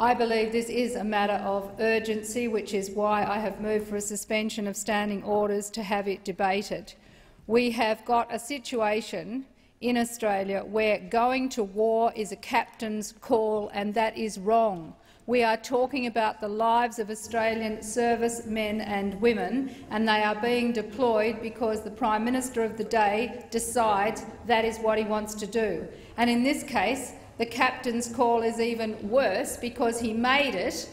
I believe this is a matter of urgency, which is why I have moved for a suspension of standing orders to have it debated. We have got a situation in Australia where going to war is a captain's call, and that is wrong. We are talking about the lives of Australian servicemen and women, and they are being deployed because the Prime Minister of the day decides that is what he wants to do. And in this case, the captain's call is even worse because he made it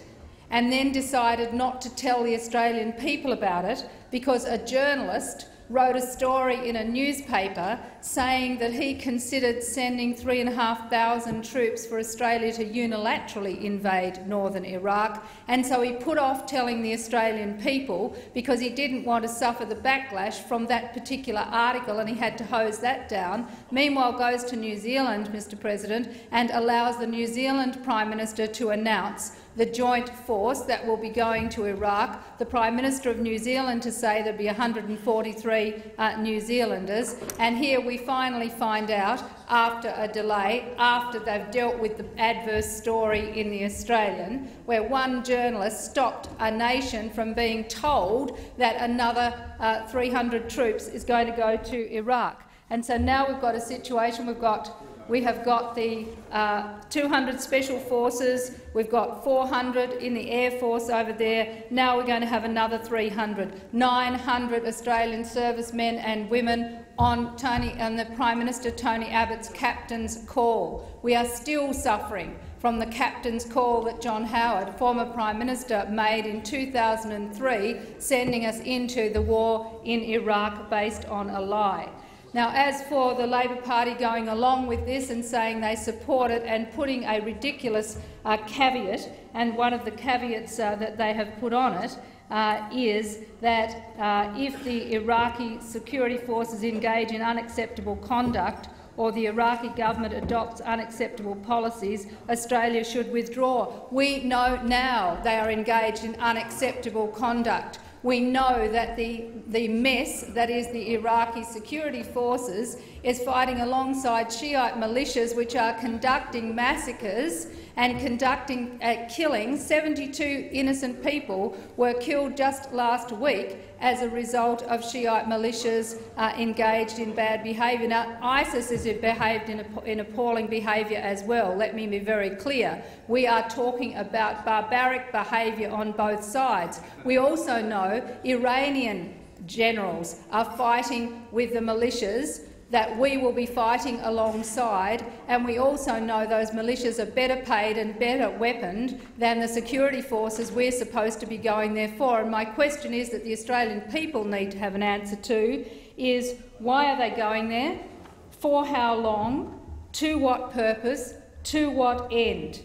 and then decided not to tell the Australian people about it because a journalist wrote a story in a newspaper saying that he considered sending 3,500 troops for Australia to unilaterally invade northern Iraq, and so he put off telling the Australian people because he didn't want to suffer the backlash from that particular article, and he had to hose that down. Meanwhile, goes to New Zealand, Mr President, and allows the New Zealand Prime Minister to announce the joint force that will be going to Iraq, the Prime Minister of New Zealand to say there will be 143 uh, New Zealanders, and here we finally find out, after a delay, after they've dealt with the adverse story in The Australian, where one journalist stopped a nation from being told that another uh, 300 troops is going to go to Iraq. And so now we've got a situation, we've got we have got the uh, 200 Special Forces, we've got 400 in the Air Force over there, now we're going to have another 300, 900 Australian servicemen and women on, Tony, on the Prime Minister Tony Abbott's captain's call. We are still suffering from the captain's call that John Howard, former Prime Minister, made in 2003, sending us into the war in Iraq based on a lie. Now, as for the Labor Party going along with this and saying they support it and putting a ridiculous uh, caveat, and one of the caveats uh, that they have put on it uh, is that uh, if the Iraqi security forces engage in unacceptable conduct or the Iraqi government adopts unacceptable policies, Australia should withdraw. We know now they are engaged in unacceptable conduct. We know that the, the mess that is the Iraqi security forces is fighting alongside Shiite militias which are conducting massacres and conducting uh, killings. 72 innocent people were killed just last week as a result of Shiite militias uh, engaged in bad behaviour. Now, ISIS has behaved in, in appalling behaviour as well. Let me be very clear. We are talking about barbaric behaviour on both sides. We also know Iranian generals are fighting with the militias that we will be fighting alongside, and we also know those militias are better paid and better weaponed than the security forces we're supposed to be going there for. And my question is that the Australian people need to have an answer to is why are they going there, for how long, to what purpose, to what end?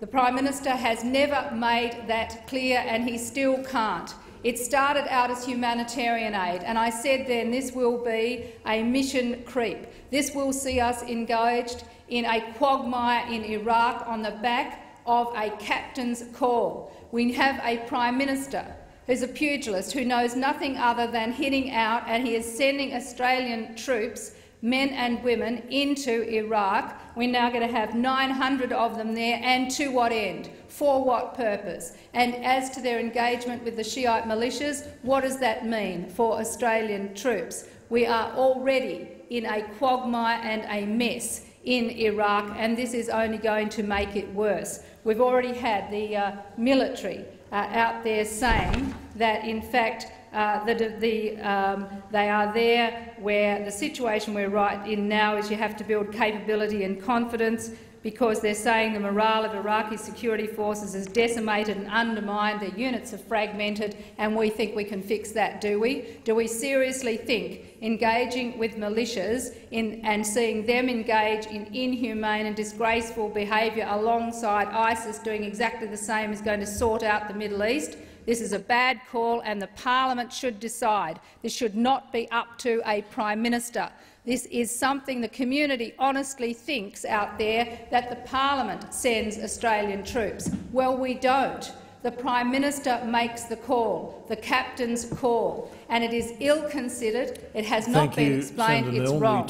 The Prime Minister has never made that clear, and he still can't. It started out as humanitarian aid, and I said then this will be a mission creep. This will see us engaged in a quagmire in Iraq on the back of a captain's call. We have a Prime Minister who's a pugilist who knows nothing other than hitting out, and he is sending Australian troops men and women into Iraq. We're now going to have 900 of them there, and to what end? For what purpose? And as to their engagement with the Shiite militias, what does that mean for Australian troops? We are already in a quagmire and a mess in Iraq, and this is only going to make it worse. We've already had the uh, military uh, out there saying that, in fact, uh, the, the, um, they are there where the situation we're right in now is you have to build capability and confidence because they're saying the morale of Iraqi security forces is decimated and undermined, their units are fragmented, and we think we can fix that, do we? Do we seriously think engaging with militias in, and seeing them engage in inhumane and disgraceful behaviour alongside ISIS doing exactly the same is going to sort out the Middle East? This is a bad call, and the parliament should decide. This should not be up to a Prime Minister. This is something the community honestly thinks out there, that the parliament sends Australian troops. Well, we don't. The Prime Minister makes the call, the captain's call, and it is ill-considered. It has not been you, explained. Senator it's Milne. wrong.